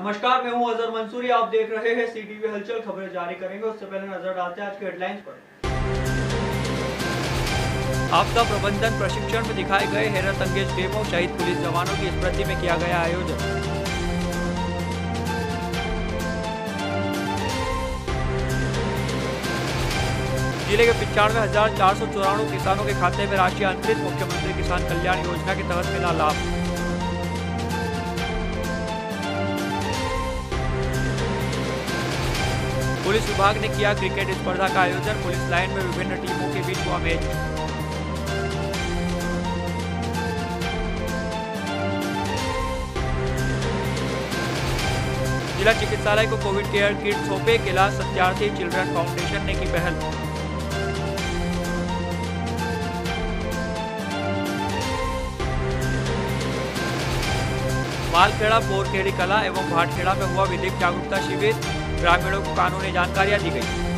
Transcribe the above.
नमस्कार, मैं हूँ अजहर मंसूरी। आप देख रहे हैं सीटीवी हलचल। खबरें जारी करेंगे। उससे पहले नज़र डालते हैं आज के हेडलाइंस पर। आपदा प्रबंधन प्रशिक्षण में दिखाए गए हैरत अंगेज डेमो शहीद पुलिस जवानों की स्मृति में किया गया आयोजन। ज़िले के पिचानवे हज़ार चार सौ चौरानवे किसानों के खाते में राशि अंतरित। मुख्यमंत्री किसान कल्याण योजना के तहत मिला लाभ। पुलिस विभाग ने किया क्रिकेट स्पर्धा का आयोजन। पुलिस लाइन में विभिन्न टीमों के बीच हुआ मैच। जिला चिकित्सालय को कोविड केयर किट सौंपे। कैलाश सत्यार्थी चिल्ड्रन फाउंडेशन ने की पहल। मालखेड़ा पोरखेड़ी कला एवं भाटखेड़ा में हुआ विधिक जागरूकता शिविर। ग्रामीणों को कानूनी जानकारियाँ दी गई।